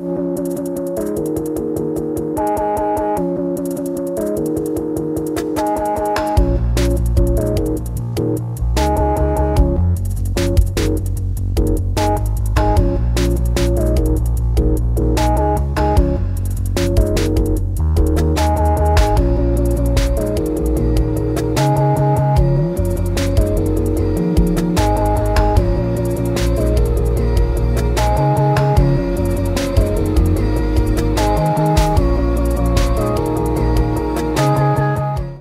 you